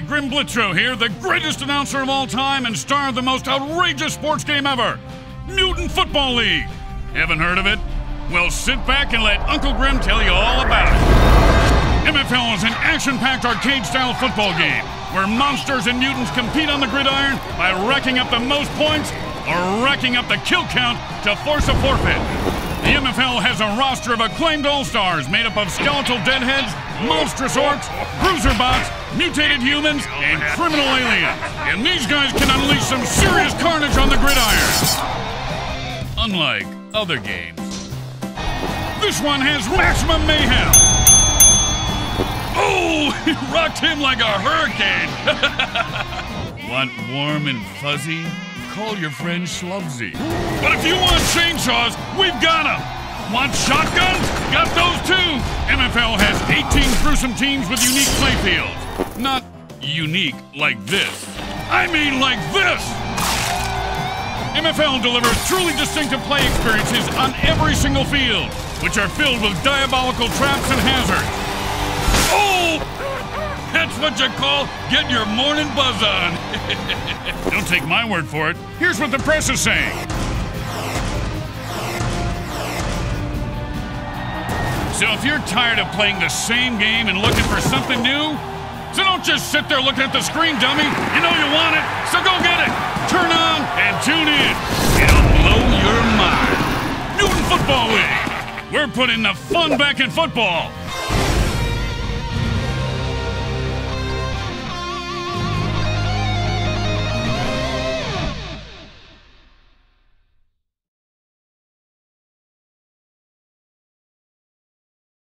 Grim Blitzro here, the greatest announcer of all time and star of the most outrageous sports game ever Mutant Football League. Haven't heard of it? Well, sit back and let Uncle Grim tell you all about it. MFL is an action packed arcade style football game where monsters and mutants compete on the gridiron by racking up the most points racking up the kill count to force a forfeit. The MFL has a roster of acclaimed all-stars made up of skeletal deadheads, monstrous orcs, bruiser bots, mutated humans, and criminal aliens. And these guys can unleash some serious carnage on the gridiron. Unlike other games. This one has maximum mayhem. Oh, he rocked him like a hurricane. Want warm and fuzzy? Call your friend Schlubsy. But if you want chainsaws, we've got them. Want shotguns? Got those too. MFL has 18 gruesome teams with unique playfields. Not unique like this. I mean like this. MFL delivers truly distinctive play experiences on every single field, which are filled with diabolical traps and hazards. What you call getting your morning buzz on. Don't take my word for it. Here's what the press is saying. So if you're tired of playing the same game and looking for something new, so don't just sit there looking at the screen, dummy. You know you want it, so go get it. Turn on and tune in. It'll blow your mind. Mutant Football League. We're putting the fun back in football.